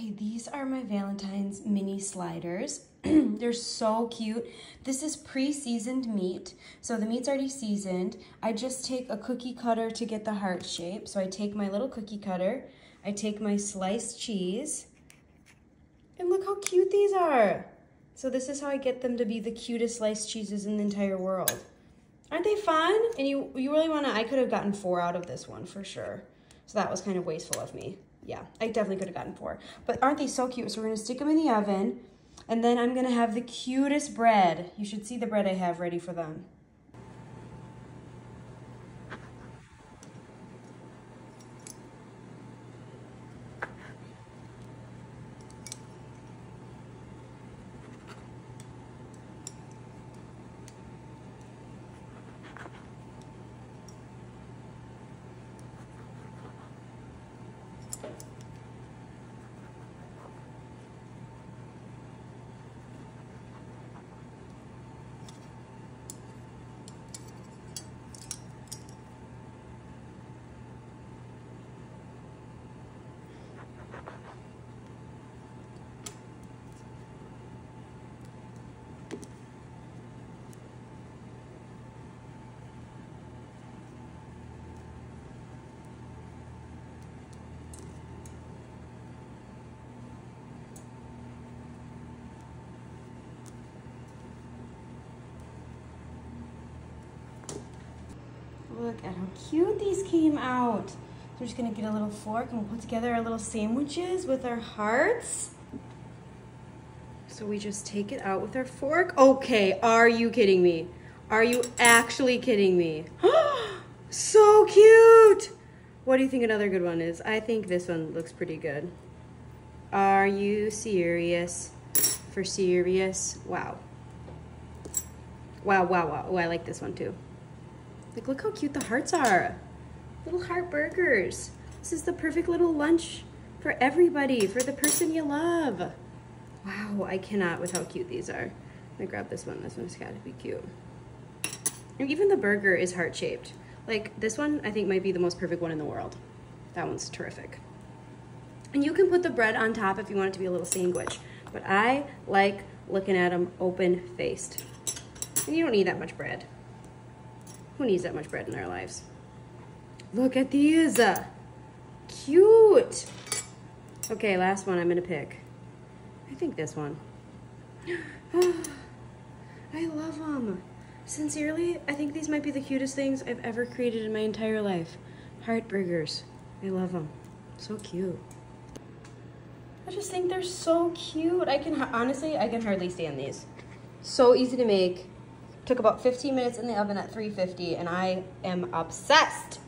Okay, these are my Valentine's mini sliders. They're so cute. This is pre-seasoned meat. So the meat's already seasoned. I just take a cookie cutter to get the heart shape. So I take my little cookie cutter, I take my sliced cheese, and look how cute these are. So this is how I get them to be the cutest sliced cheeses in the entire world. Aren't they fun? And you, you really wanna, I could have gotten four out of this one for sure. So that was kind of wasteful of me yeah, I definitely could have gotten four. But aren't they so cute? So we're gonna stick them in the oven and then I'm gonna have the cutest bread. You should see the bread I have ready for them. Look at how cute these came out. So we're just gonna get a little fork and we'll put together our little sandwiches with our hearts. So we just take it out with our fork. Okay, are you kidding me? Are you actually kidding me? so cute! What do you think another good one is? I think this one looks pretty good. Are you serious? For serious? Wow. Wow, wow, wow. Oh, I like this one too. Like, look how cute the hearts are. Little heart burgers. This is the perfect little lunch for everybody, for the person you love. Wow, I cannot with how cute these are. Let me grab this one. This one's got to be cute. And even the burger is heart-shaped. Like, this one, I think, might be the most perfect one in the world. That one's terrific. And you can put the bread on top if you want it to be a little sandwich. But I like looking at them open-faced. And you don't need that much bread. Who needs that much bread in their lives? Look at these. Cute. Okay, last one I'm to pick. I think this one. I love them. Sincerely, I think these might be the cutest things I've ever created in my entire life. Heart burgers. I love them. So cute. I just think they're so cute. I can, honestly, I can hardly stand these. So easy to make. Took about 15 minutes in the oven at 350 and I am obsessed.